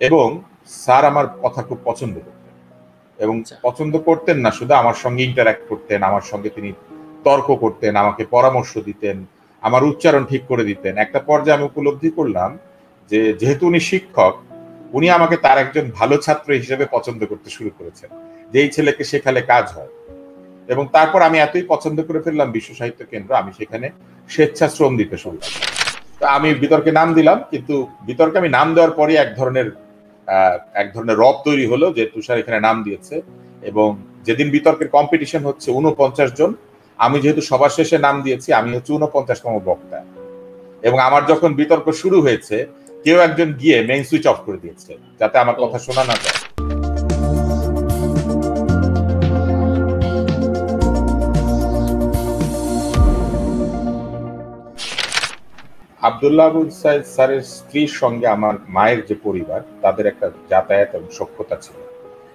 এবং স্যার আমার কথা খুব পছন্দ করতেন। এবং আচ্ছা। পছন্দ করতেন না শুধু আমার সঙ্গে ইন্টারাক্ট করতেন আমার সঙ্গে তিনি তর্ক করতেন আমাকে পরামর্শ দিতেন আমার উচ্চারণ ঠিক করে দিতেন। একটা পর্যায়ে আমি উপলব্ধি করলাম যে যেহেতু উনি শিক্ষক উনি আমাকে তার একজন ভালো ছাত্র হিসেবে পছন্দ করতে শুরু করেছেন যে এই ছেলেকে শেখালে কাজ হয়। এবং তারপর আমি এতই পছন্দ করে ফেললাম বিশ্ব সাহিত্য কেন্দ্র আমি সেখানে স্বেচ্ছাশ্রম দিতে শুরু করলাম। তো আমি বিতর্কে নাম দিলাম কিন্তু বিতর্কে আমি নাম দেওয়ার পরে এক ধরনের এক ধরনের রব তৈরি হলো যে তুষার এখানে নাম দিয়েছে এবং যেদিন বিতর্কের কম্পিটিশন হচ্ছে উনপঞ্চাশ জন, আমি যেহেতু সবার শেষে নাম দিয়েছি, আমি হচ্ছে উনপঞ্চাশতম বক্তা। এবং আমার যখন বিতর্ক শুরু হয়েছে, কেউ একজন গিয়ে মেইন সুইচ অফ করে দিয়েছে, যাতে আমার কথা শোনা না যায়। আবদুল্লাহ আবুল সাইদ স্যারের স্ত্রীর সঙ্গে আমার মায়ের যে পরিবার, তাদের একটা যাতায়াত এবং সখ্যতা ছিল।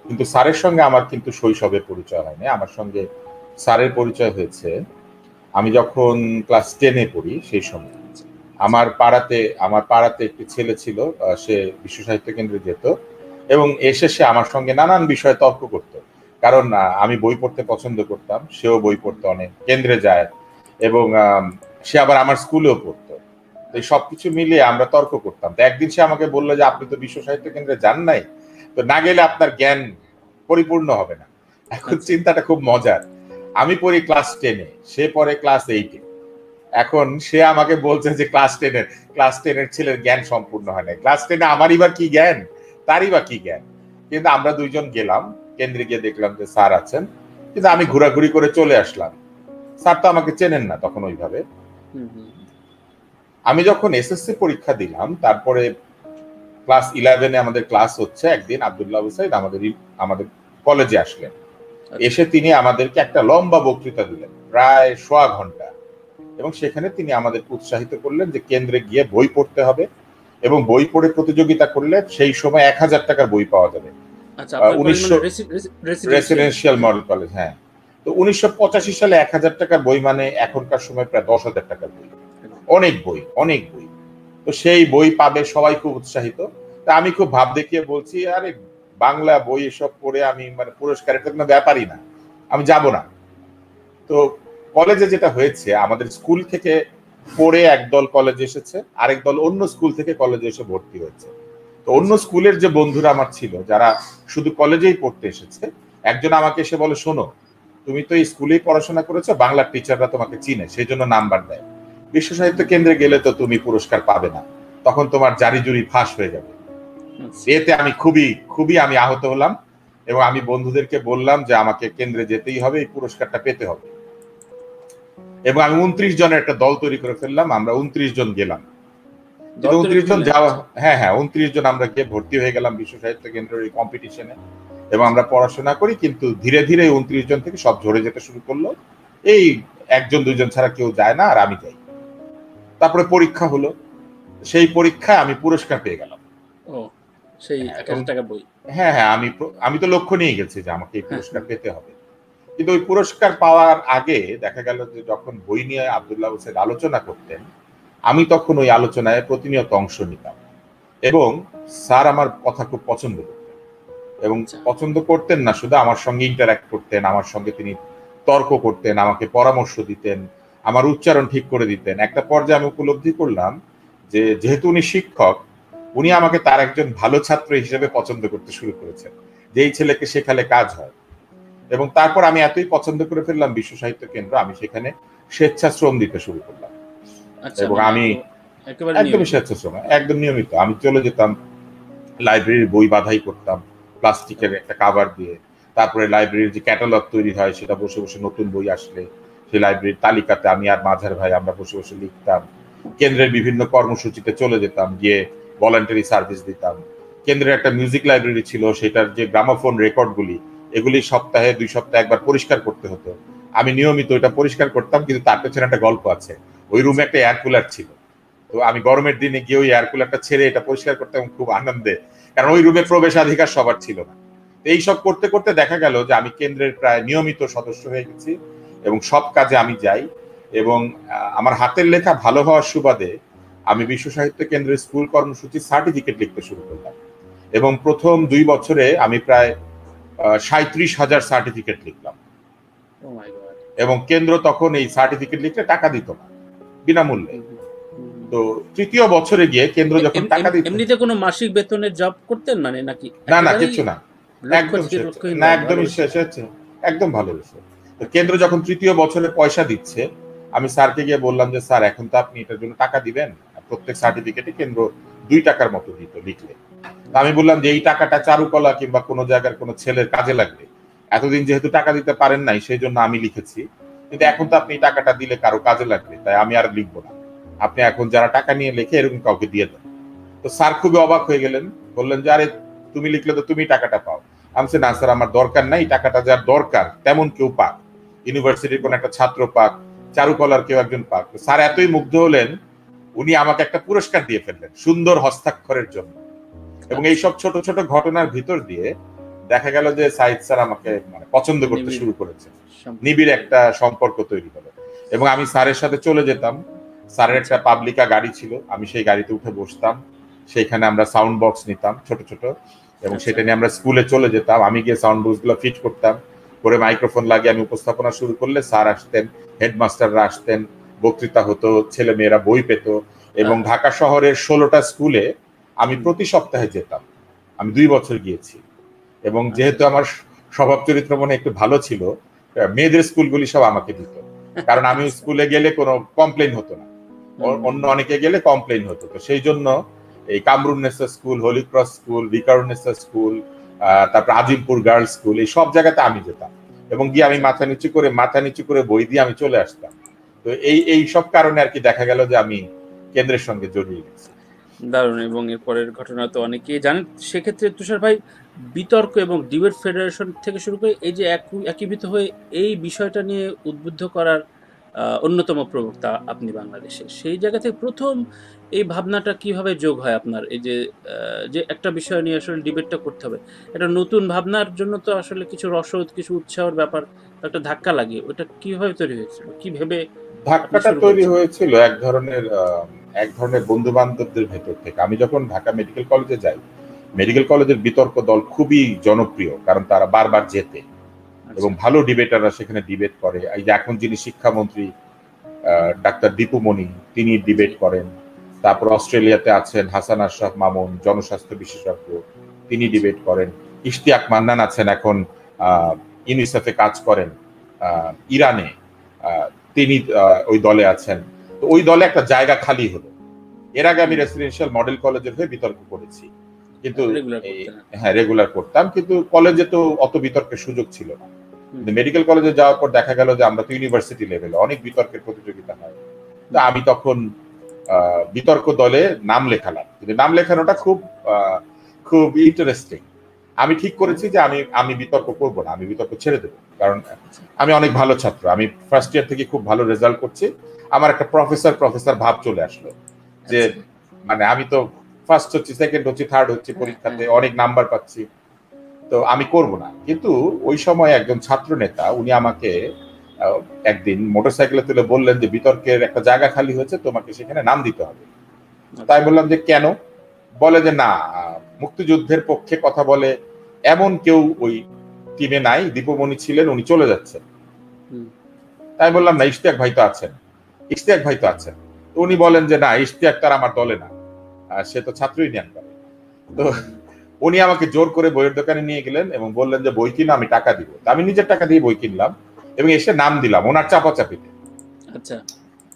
কিন্তু স্যারের সঙ্গে আমার কিন্তু শৈশবে পরিচয় হয়নি। আমার সঙ্গে স্যারের পরিচয় হয়েছে, আমি যখন ক্লাস টেনে পড়ি সেই সময়। আমার পাড়াতে আমার পাড়াতে একটি ছেলে ছিল সে বিশ্ব সাহিত্য কেন্দ্রে যেত এবং এসে সে আমার সঙ্গে নানান বিষয়ে তর্ক করতো। কারণ আমি বই পড়তে পছন্দ করতাম, সেও বই পড়তে অনেক কেন্দ্রে যায় এবং সে আবার আমার স্কুলেও পড়তো। এই সবকিছু মিলিয়ে আমরা তর্ক করতাম। তো একদিন সে আমাকে বলল যে আপনি তো বিশ্ব সাহিত্য কেন্দ্রে যান নাই তো না গেলে আপনার জ্ঞান পরিপূর্ণ হবে না। এখন চিন্তাটা খুব মজার। আমি পড়ি ক্লাস টেনে সে পড়ে ক্লাস এইটে এখন সে আমাকে বলছে যে ক্লাস টেনের ক্লাস টেনের ছেলের জ্ঞান সম্পূর্ণ হয় না ক্লাস টেনে আমারই বা কি জ্ঞান? তারই বা কি জ্ঞান? কিন্তু আমরা দুইজন গেলাম কেন্দ্রে গিয়ে দেখলাম যে স্যার আছেন। কিন্তু আমি ঘোরাঘুরি করে চলে আসলাম। স্যার তো আমাকে চেনেন না তখন ওইভাবে। আমি যখন এসএসসি পরীক্ষা দিলাম তারপরে ক্লাস ইলেভেনে আমাদের ক্লাস হচ্ছে একদিন আবদুল্লাহ হুসাইদ আমাদের আমাদের কলেজে আসলেন। এসে তিনি আমাদেরকে একটা লম্বা বক্তৃতা দিলেন প্রায় সোয়া ঘণ্টা। এবং সেখানে তিনি আমাদেরকে উৎসাহিত করলেন যে কেন্দ্রে গিয়ে বই পড়তে হবে এবং বই পড়ে প্রতিযোগিতা করলে সেই সময় এক হাজার টাকার বই পাওয়া যাবে। আচ্ছা উনিশশো- মানে রেসিডেন্সিয়াল। রেসিডেন্সিয়াল মডেল কলেজ হ্যাঁ। তো উনিশশো পঁচাশি সালে এক হাজার টাকার বই মানে এখনকার সময় প্রায় দশ হাজার টাকার বই। অনেক বই অনেক বই। তো সেই বই পাবে সবাই খুব উৎসাহিত। তা আমি খুব ভাব দেখিয়ে বলছি, আরে বাংলা বই এসব পড়ে আমি মানে পুরস্কার, এটা কোনো ব্যাপারই না। আমি যাব না। তো কলেজে যেটা হয়েছে, আমাদের স্কুল থেকে পড়ে একদল কলেজে এসেছে, আরেক দল অন্য স্কুল থেকে কলেজে এসে ভর্তি হয়েছে। তো অন্য স্কুলের যে বন্ধুরা আমার ছিল, যারা শুধু কলেজেই পড়তে এসেছে, একজন আমাকে এসে বলে, শোনো, তুমি তো এই স্কুলেই পড়াশোনা করেছ, বাংলার টিচাররা তোমাকে চিনে, সেই জন্য নাম্বার দেয়। বিশ্ব সাহিত্য কেন্দ্রে গেলে তো তুমি পুরস্কার পাবে না। তখন তোমার জারি জুরি ফাঁস হয়ে যাবে। আচ্ছা। এতে আমি খুবই খুবই আমি আহত হলাম এবং আমি বন্ধুদেরকে বললাম যে আমাকে কেন্দ্রে যেতেই হবে এই পুরস্কারটা পেতে হবে। এবং আমি উনত্রিশ জনের একটা দল তৈরি করে ফেললাম আমরা উনত্রিশ জন গেলাম। উনত্রিশ জন যাওয়া হ্যাঁ হ্যাঁ উনত্রিশ জন আমরা গিয়ে ভর্তি হয়ে গেলাম বিশ্ব সাহিত্য কেন্দ্রের এই কম্পিটিশনে এবং আমরা পড়াশোনা করি কিন্তু ধীরে ধীরে উনত্রিশ জন থেকে সব ঝরে যেতে শুরু করল। এই একজন দুইজন ছাড়া কেউ যায় না আর আমি যাই। তারপরে পরীক্ষা হলো। সেই পরীক্ষায় আমি পুরস্কার পেয়ে গেলাম। সেই হ্যাঁ, টাকা বই। হ্যাঁ হ্যাঁ আমি আমি তো লক্ষ্য নিয়ে গেছি যে আমাকে এই পুরস্কার পেতে হবে। কিন্তু ওই পুরস্কার পাওয়ার আগে দেখা গেল যে যখন বই নিয়ে আবদুল্লাহ হোসেন আলোচনা করতেন আমি তখন ওই আলোচনায় প্রতিনিয়ত অংশ নিতাম। এবং স্যার আমার কথা খুব পছন্দ করতেন। এবং আচ্ছা। পছন্দ করতেন না শুধু আমার সঙ্গে ইন্টারাক্ট করতেন আমার সঙ্গে তিনি তর্ক করতেন আমাকে পরামর্শ দিতেন। আমার উচ্চারণ ঠিক করে দিতেন। একটা পর্যায়ে আমি উপলব্ধি করলাম যে যেহেতু উনি শিক্ষক উনি আমাকে তার একজন ভালো ছাত্র হিসেবে পছন্দ করতে শুরু করেছেন যে এই ছেলেকে শেখালে কাজ হয়। এবং তারপর আমি এতই পছন্দ করে ফেললাম বিশ্ব সাহিত্য কেন্দ্র আমি সেখানে স্বেচ্ছাশ্রম দিতে শুরু করলাম। আচ্ছা এবং মানে আমি একদমই। স্বেচ্ছাশ্রম একদম নিয়মিত। আমি চলে যেতাম লাইব্রেরির বই বাধাই করতাম প্লাস্টিকের একটা কাভার দিয়ে। তারপরে লাইব্রেরির যে ক্যাটালগ তৈরি হয় সেটা বসে বসে নতুন বই আসলে সেই লাইব্রেরির তালিকাতে আমি আর মাঝার ভাই আমরা বসে বসে লিখতাম। কেন্দ্রের বিভিন্ন কর্মসূচিতে চলে যেতাম, গিয়ে ভলান্টারি সার্ভিস দিতাম। কেন্দ্রের একটা মিউজিক লাইব্রেরি ছিল, সেটার যে গ্রামোফোন রেকর্ডগুলি এগুলি সপ্তাহে, দুই সপ্তাহে একবার পরিষ্কার করতে হতো। আমি নিয়মিত ওইটা পরিষ্কার করতাম, কিন্তু তার পেছনে একটা গল্প আছে। ওই রুমে একটা এয়ার কুলার ছিল। তো আমি গরমের দিনে গিয়ে ওই এয়ার কুলারটা ছেড়ে এটা পরিষ্কার করতাম খুব আনন্দে, কারণ ওই রুমে প্রবেশাধিকার সবার ছিল না। এইসব করতে করতে দেখা গেল যে আমি কেন্দ্রের প্রায় নিয়মিত সদস্য হয়ে গেছি। এবং সব কাজে আমি যাই এবং আমার হাতের লেখা ভালো হওয়ার সুবাদে আমি বিশ্ব সাহিত্য কেন্দ্রের স্কুল কর্মসূচি সার্টিফিকেট লিখতে শুরু করলাম। এবং প্রথম দুই বছরে আমি প্রায় সাঁত্রিশ হাজার সার্টিফিকেট লিখলাম। গড এবং কেন্দ্র তখন এই সার্টিফিকেট লিখলে টাকা দিত না বিনামূল্যে। তো তৃতীয় বছরে গিয়ে কেন্দ্র যখন টাকা দিত এমনিতে কোনো মাসিক বেতনের জব করতেন মানে নাকি? না না কিছু না। একদম না একদমই। শেষ হচ্ছে। একদম ভালো বিষয়। কেন্দ্র যখন তৃতীয় বছরে পয়সা দিচ্ছে, আমি স্যারকে গিয়ে বললাম যে, স্যার, এখন তো আপনি এটার জন্য টাকা দিবেন। প্রত্যেক সার্টিফিকেটে কেন্দ্র দুই টাকার মতো দিত, লিখলে। আমি বললাম যে, এই টাকাটা চারুকলা কিংবা কোনো জায়গার কোনো ছেলের কাজে লাগবে। এতদিন যেহেতু টাকা দিতে পারেন নাই, সেই জন্য আমি লিখেছি। কিন্তু এখন তো আপনি টাকাটা দিলে কারও কাজে লাগবে, তাই আমি আর লিখব না। আপনি এখন যারা টাকা নিয়ে লেখে, এরকম কাউকে দিয়ে দেন। তো স্যার খুবই অবাক হয়ে গেলেন। বললেন যে, আরে, তুমি লিখলে তো তুমি টাকাটা পাও। আমি না স্যার, আমার দরকার নাই। টাকাটা যার দরকার, তেমন কেউ পাক ইউনিভার্সিটির কোন একটা ছাত্র পাক চারুকলার কেউ একজন পাক। স্যার এতই মুগ্ধ হলেন উনি আমাকে একটা পুরস্কার দিয়ে ফেললেন সুন্দর হস্তাক্ষরের জন্য। এবং এই সব ছোট ছোট ঘটনার ভিতর দিয়ে দেখা গেল যে সাইদ স্যার আমাকে মানে পছন্দ করতে শুরু করেছে। নিবিড় একটা সম্পর্ক তৈরি হলো। এবং আমি স্যারের সাথে চলে যেতাম। স্যারের একটা পাবলিকা গাড়ি ছিল আমি সেই গাড়িতে উঠে বসতাম। সেইখানে আমরা সাউন্ড বক্স নিতাম ছোট ছোট। এবং আচ্ছা। সেটা নিয়ে আমরা স্কুলে চলে যেতাম। আমি গিয়ে সাউন্ড বক্সগুলো ফিট করতাম। করে মাইক্রোফোন লাগিয়ে আমি উপস্থাপনা শুরু করলে স্যার আসতেন হেডমাস্টাররা আসতেন বক্তৃতা হতো ছেলে মেয়েরা বই পেত এবং আচ্ছা। ঢাকা শহরের ষোলোটা স্কুলে আমি প্রতি সপ্তাহে যেতাম। আমি দুই বছর গিয়েছি এবং আচ্ছা। যেহেতু আমার স্বভাব চরিত্র মনে একটু ভালো ছিল মেয়েদের স্কুলগুলি সব আমাকে দিত। কারণ আমি স্কুলে গেলে কোনো কমপ্লেন হতো না। অন্য অনেকে গেলে কমপ্লেন হতো। তো সেই জন্য এই Kamrunnesa school Holy Cross school Viqarunnisa school আহ, তারপর আজিমপুর গার্লস স্কুল এই সব জায়গাতে আমি যেতাম। এবং গিয়ে আমি মাথা নিচু করে, মাথা নিচু করে বই দিয়ে আমি চলে আসতাম। তো এই এই সব কারণে আর কি দেখা গেল যে আমি কেন্দ্রের সঙ্গে জড়িয়ে গেছি। দারুণ, এবং এর পরের ঘটনা তো অনেকেই জানেন। সেক্ষেত্রে তুষার ভাই, বিতর্ক এবং ডিবেট ফেডারেশন থেকে শুরু করে এই যে একু- একীভূত হয়ে এই বিষয়টা নিয়ে উদ্বুদ্ধ করার অন্যতম প্রবক্তা আপনি বাংলাদেশে সেই জায়গা থেকে প্রথম এই ভাবনাটা কীভাবে যোগ হয় আপনার? এই যে যে একটা বিষয় নিয়ে আসলে ডিবেটটা করতে হবে। একটা নতুন ভাবনার জন্য তো আসলে কিছু রসদ কিছু উৎসাহের ব্যাপার একটা ধাক্কা লাগে। ওটা কীভাবে তৈরি হয়েছিল? কি ভেবে ধাক্কাটা তৈরি হয়েছিল এক ধরনের এক ধরনের বন্ধু বান্ধবদের ভেতর থেকে। আমি যখন ঢাকা মেডিকেল কলেজে যাই মেডিকেল কলেজের বিতর্ক দল খুবই জনপ্রিয় কারণ তারা বারবার জেতে এবং ভালো ডিবেটাররা সেখানে ডিবেট করে। এই যে এখন যিনি শিক্ষামন্ত্রী আহ, ডাক্তার দীপু মনি তিনি ডিবেট করেন। তারপর অস্ট্রেলিয়াতে আছেন হাসান আশরাফ মামুন জনস্বাস্থ্য বিশেষজ্ঞ তিনি ডিবেট করেন। ইশতিয়াক মান্নান আছেন এখন ইউনিসেফে কাজ করেন আহ, ইরানে তিনি ওই দলে আছেন। তো ওই দলে একটা জায়গা খালি হলো। এর আগে আমি রেসিডেন্সিয়াল মডেল কলেজের হয়ে বিতর্ক করেছি। কিন্তু। হ্যাঁ রেগুলার করতাম কিন্তু কলেজে তো অত বিতর্কের সুযোগ ছিল না। মেডিকেল কলেজে যাওয়ার পর দেখা গেল যে আমরা তো ইউনিভার্সিটি লেভেলে অনেক বিতর্কের প্রতিযোগিতা হয়। তো আমি তখন বিতর্ক দলে নাম লেখালাম। কিন্তু নাম লেখানোটা খুব খুব ইন্টারেস্টিং আমি ঠিক করেছি যে আমি আমি বিতর্ক করব না আমি বিতর্ক ছেড়ে দেবো। কারণ আমি অনেক ভালো ছাত্র আমি ফার্স্ট ইয়ার থেকে খুব ভালো রেজাল্ট করছি। আমার একটা প্রফেসর প্রফেসর ভাব চলে আসলো। যে মানে আমি তো ফার্স্ট হচ্ছি সেকেন্ড হচ্ছি থার্ড হচ্ছি পরীক্ষাতে অনেক নাম্বার পাচ্ছি। তো আমি করব না। কিন্তু ওই সময় একজন ছাত্র নেতা উনি আমাকে একদিন মোটরসাইকেলে তুলে বললেন যে বিতর্কের একটা জায়গা খালি হয়েছে তোমাকে সেখানে নাম দিতে হবে। তাই বললাম যে কেন? বলে যে না মুক্তিযুদ্ধের পক্ষে কথা বলে এমন কেউ ওই টিমে নাই দীপমণি ছিলেন উনি চলে যাচ্ছেন। তাই বললাম না ইশতিয়াক ভাই তো আছেন। ইশতিয়াক ভাই তো আছেন। উনি বলেন যে না ইশতিয়াক তার আমার দলে না। সে তো ছাত্র ইউনিয়ন করে তো উনি আমাকে জোর করে বইয়ের দোকানে নিয়ে গেলেন এবং বললেন যে বই কিনা আমি টাকা দিব। আমি নিজের টাকা দিয়ে বই কিনলাম এবং এসে নাম দিলাম ওনার চাপাচাপিতে। আচ্ছা।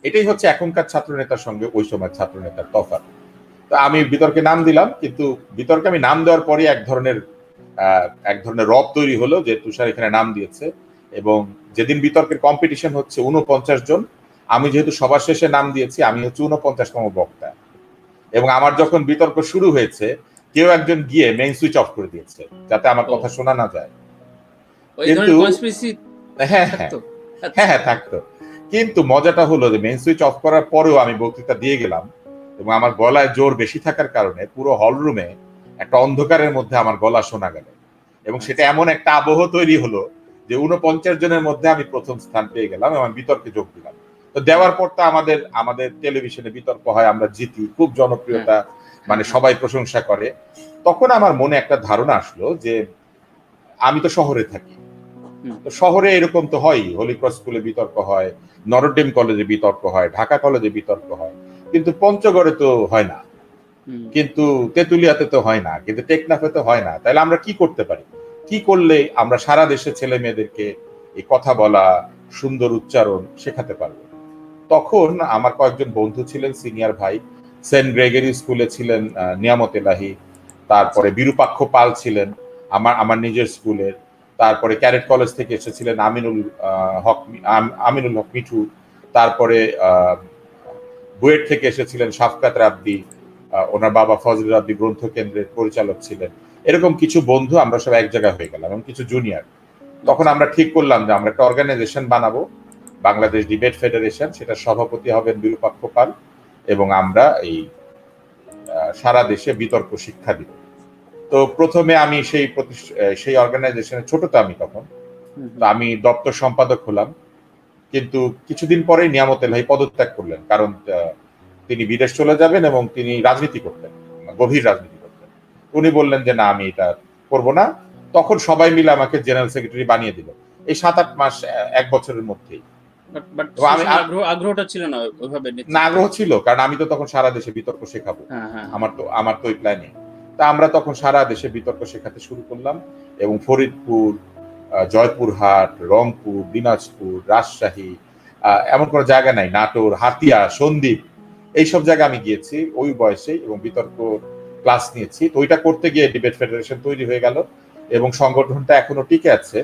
এটাই হচ্ছে এখনকার ছাত্র নেতার সঙ্গে ওই সময় ছাত্র নেতার তফাৎ। তো আমি বিতর্কে নাম দিলাম কিন্তু বিতর্কে আমি নাম দেওয়ার পরে এক ধরনের এক ধরনের রব তৈরি হলো যে তুষার এখানে নাম দিয়েছে এবং যেদিন বিতর্কের কম্পিটিশন হচ্ছে উনপঞ্চাশ জন আমি যেহেতু সবার শেষে নাম দিয়েছি আমি হচ্ছে উনপঞ্চাশতম বক্তা। এবং আমার যখন বিতর্ক শুরু হয়েছে কেউ একজন গিয়ে মেইন সুইচ অফ করে দিয়েছে যাতে আমার কথা শোনা না যায়। কিন্তু- হ্যাঁ হ্যাঁ থাকতো? হ্যাঁ হ্যাঁ থাকতো। কিন্তু মজাটা হলো যে মেন সুইচ অফ করার পরেও আমি বক্তৃতা দিয়ে গেলাম এবং আমার গলায় জোর বেশি থাকার কারণে পুরো হল রুমে একটা অন্ধকারের মধ্যে আমার গলা শোনা গেল। এবং সেটা এমন একটা আবহ তৈরি হলো যে উনপঞ্চাশ জনের মধ্যে আমি প্রথম স্থান পেয়ে গেলাম এবং বিতর্কে যোগ দিলাম। তো দেওয়ার পর তো আমাদের আমাদের টেলিভিশনে বিতর্ক হয় আমরা জিতি খুব জনপ্রিয়তা মানে সবাই প্রশংসা করে তখন আমার মনে একটা ধারণা আসলো যে আমি তো শহরে থাকি। তো শহরে এরকম তো হয় হলিক্রস স্কুলে বিতর্ক হয় নরডেম কলেজে বিতর্ক হয় ঢাকা কলেজে বিতর্ক হয় কিন্তু পঞ্চগড়ে তো হয় না। কিন্তু তেতুলিয়াতে তো হয় না কিন্তু টেকনাফে তো হয় না। তাহলে আমরা কি করতে পারি? কি করলে আমরা সারা দেশে ছেলে মেয়েদেরকে এই কথা বলা সুন্দর উচ্চারণ শেখাতে পারব? তখন আমার কয়েকজন বন্ধু ছিলেন সিনিয়র ভাই সেন্ট গ্রেগরি স্কুলে ছিলেন নিয়ামত এলাহি, তারপরে বিরূপাক্ষ পাল ছিলেন, আমার আমার নিজের স্কুলের, তারপরে ক্যারেট কলেজ থেকে এসেছিলেন আমিনুল হক আমিনুল হক মিঠু, তারপরে বুয়েট থেকে এসেছিলেন সাফকাত রাব্দি ওনার বাবা ফজল রাব্দি গ্রন্থ কেন্দ্রের পরিচালক ছিলেন। এরকম কিছু বন্ধু আমরা সব এক জায়গায় হয়ে গেলাম, এবং কিছু জুনিয়র তখন আমরা ঠিক করলাম যে আমরা একটা অর্গানাইজেশন বানাবো, বাংলাদেশ ডিবেট ফেডারেশন সেটা সভাপতি হবেন বিরূপাক্ষ পাল। এবং আমরা এই সারা দেশে বিতর্ক শিক্ষা দিব। তো প্রথমে আমি সেই সেই অর্গানাইজেশনের ছোট তো আমি তখন। আমি দপ্তর সম্পাদক হলাম। কিন্তু কিছুদিন পরে নিয়ামত এলাহি পদত্যাগ করলেন। কারণ তিনি বিদেশ চলে যাবেন এবং তিনি রাজনীতি করতেন গভীর রাজনীতি করতেন। উনি বললেন যে না আমি এটা করব না। তখন সবাই মিলে আমাকে জেনারেল সেক্রেটারি বানিয়ে দিল। এই সাত আট মাস এক বছরের মধ্যেই। আগ্রহটা ছিল না ওইভাবে না আগ্রহ ছিল কারণ আমি তো তখন সারা দেশে বিতর্ক শেখাবো। আমার তো আমার তো ওই প্ল্যানে তা আমরা তখন সারা দেশে বিতর্ক শেখাতে শুরু করলাম এবং ফরিদপুর জয়পুরহাট রংপুর দিনাজপুর রাজশাহী এমন কোনো জায়গা নাই। নাটোর হাতিয়া সন্দ্বীপ এইসব জায়গায় আমি গিয়েছি ওই বয়সে এবং বিতর্ক ক্লাস নিয়েছি। তো ওইটা করতে গিয়ে ডিবেট ফেডারেশন তৈরি হয়ে গেল এবং সংগঠনটা এখনও টিকে আছে।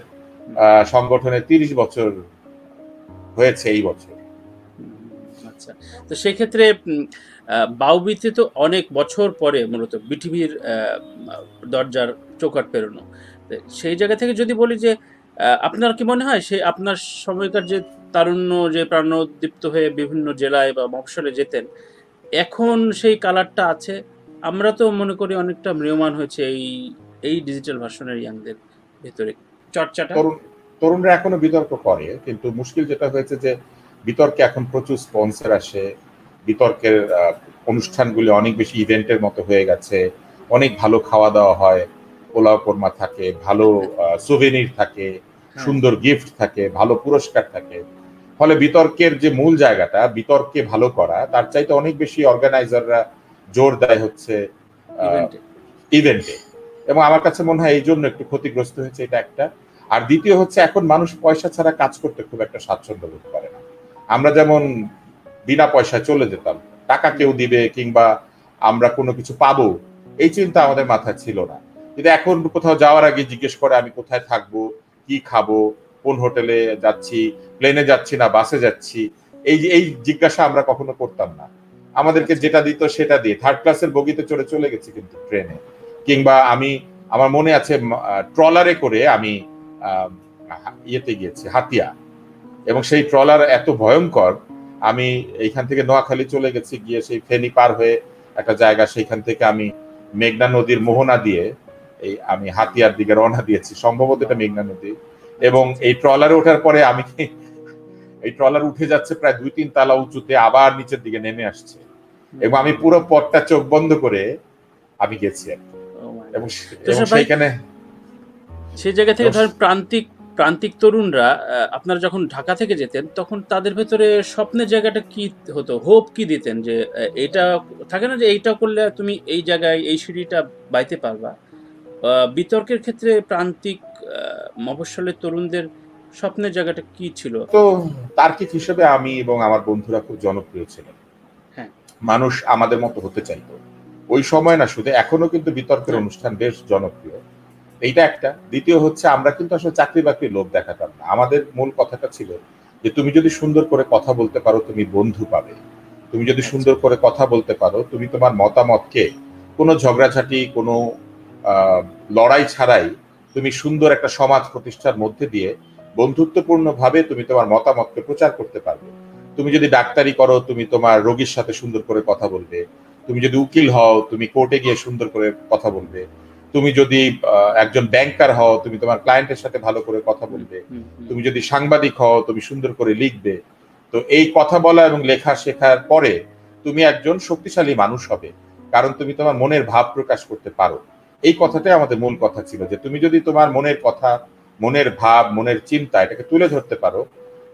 সংগঠনে তিরিশ বছর হয়েছে এই বছর। আচ্ছা তো সেক্ষেত্রে বাউবিতে তো অনেক বছর পরে মূলত বিটিভির দরজার চৌকাট পেরোনো। সেই জায়গা থেকে যদি বলি যে আপনার কি মনে হয় সে আপনার সময়কার যে তারুণ্য যে প্রাণোদ্দীপ্ত হয়ে বিভিন্ন জেলায় বা মফসলে যেতেন এখন সেই কালারটা আছে? আমরা তো মনে করি অনেকটা ম্রিয়মান হয়েছে এই এই ডিজিটাল ভার্সনের ইয়াংদের ভেতরে। চর্চাটা? তরুণরা এখনও বিতর্ক করে কিন্তু মুশকিল যেটা হয়েছে যে বিতর্কে এখন প্রচুর স্পন্সর আসে বিতর্কের অনুষ্ঠানগুলি অনেক বেশি ইভেন্টের মতো হয়ে গেছে অনেক ভালো খাওয়া দাওয়া হয় পোলাও কোরমা থাকে ভালো সুভেনির থাকে সুন্দর গিফট থাকে ভালো পুরস্কার থাকে ফলে বিতর্কের যে মূল জায়গাটা বিতর্কে ভালো করা তার চাইতে অনেক বেশি অর্গানাইজাররা জোর দেয় হচ্ছে ইভেন্টে এবং আমার কাছে মনে হয় এই জন্য একটু ক্ষতিগ্রস্ত হয়েছে এটা একটা। আর দ্বিতীয় হচ্ছে, এখন মানুষ পয়সা ছাড়া কাজ করতে খুব একটা স্বাচ্ছন্দ্য বোধ করে না। আমরা যেমন বিনা পয়সায় চলে যেতাম, টাকা কেউ দিবে কিংবা আমরা কোনো কিছু পাবো, এই চিন্তা আমাদের মাথায় ছিল না। কিন্তু এখন কোথাও যাওয়ার আগে জিজ্ঞেস করে, আমি কোথায় থাকব, কি খাব, কোন হোটেলে যাচ্ছি, প্লেনে যাচ্ছি না, বাসে যাচ্ছি, এই এই জিজ্ঞাসা আমরা কখনো করতাম না। আমাদেরকে যেটা দিত সেটা দিয়ে। থার্ড ক্লাসের বগিতে চড়ে চলে গেছি কিন্তু ট্রেনে কিংবা আমি, আমার মনে আছে ট্রলারে করে আমি ইয়েতে গিয়েছি হাতিয়া। এবং সেই ট্রলার এত ভয়ঙ্কর আমি এইখান থেকে নোয়াখালী চলে গেছি গিয়ে সেই ফেনি পার হয়ে একটা জায়গা সেইখান থেকে আমি মেঘনা নদীর মোহনা দিয়ে এই আমি হাতিয়ার দিকে রওনা দিয়েছি সম্ভবত এটা মেঘনা নদী। এবং এই ট্রলারে ওঠার পরে আমি এই ট্রলার উঠে যাচ্ছে প্রায় দুই তিন তালা উঁচুতে আবার নিচের দিকে নেমে আসছে। এবং আমি পুরো পথটা চোখ বন্ধ করে আমি গেছি এবং সেইখানে সেই জায়গা থেকে ধর প্রান্তিক প্রান্তিক তরুণরা আপনারা যখন ঢাকা থেকে যেতেন তখন তাদের ভেতরে স্বপ্নের জায়গাটা কি হতো? হোপ কি দিতেন যে এটা থাকে না যে এইটা করলে তুমি এই জায়গায় এই সিঁড়িটা বাইতে পারবা? বিতর্কের ক্ষেত্রে প্রান্তিক মফস্বলের তরুণদের স্বপ্নের জায়গাটা কি ছিল? তো তার্কিক হিসেবে আমি এবং আমার বন্ধুরা খুব জনপ্রিয় ছিলেন। হ্যাঁ। মানুষ আমাদের মতো হতে চাইতো। ওই সময় না শুধু এখনও কিন্তু বিতর্কের অনুষ্ঠান বেশ জনপ্রিয়। এইটা একটা। দ্বিতীয় হচ্ছে, আমরা কিন্তু আসলে চাকরি বাকরি লোভ দেখাতাম না। আমাদের মূল কথাটা ছিল যে, তুমি যদি সুন্দর করে কথা বলতে পারো, তুমি বন্ধু পাবে। তুমি যদি সুন্দর করে কথা বলতে পারো, তুমি তোমার মতামতকে কোনো ঝগড়াঝাটি, কোনো লড়াই ছাড়াই তুমি সুন্দর একটা সমাজ প্রতিষ্ঠার মধ্যে দিয়ে বন্ধুত্বপূর্ণ ভাবে তুমি তোমার মতামতকে প্রচার করতে পারবে। তুমি যদি ডাক্তারি করো, তুমি তোমার রোগীর সাথে সুন্দর করে কথা বলবে। তুমি যদি উকিল হও, তুমি কোর্টে গিয়ে সুন্দর করে কথা বলবে। তুমি যদি একজন ব্যাংকার হও তুমি তোমার ক্লায়েন্টের সাথে ভালো করে কথা বলবে। তুমি যদি সাংবাদিক হও তুমি সুন্দর করে লিখবে। তো এই কথা বলা এবং লেখা শেখার পরে তুমি একজন শক্তিশালী মানুষ হবে কারণ তুমি তোমার মনের ভাব প্রকাশ করতে পারো। এই কথাটাই আমাদের মূল কথা ছিল যে তুমি যদি তোমার মনের কথা মনের ভাব মনের চিন্তা এটাকে তুলে ধরতে পারো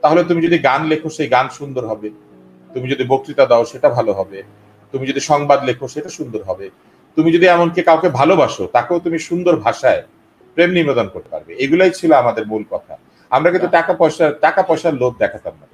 তাহলে তুমি যদি গান লেখো সেই গান সুন্দর হবে। তুমি যদি বক্তৃতা দাও সেটা ভালো হবে। তুমি যদি সংবাদ লেখো সেটা সুন্দর হবে। তুমি যদি এমনকি কাউকে ভালোবাসো তাকেও তুমি সুন্দর ভাষায় প্রেম নিবেদন করতে পারবে। এগুলাই ছিল আমাদের মূল কথা। আমরা কিন্তু টাকা পয়সা টাকা পয়সার লোভ দেখাতাম না।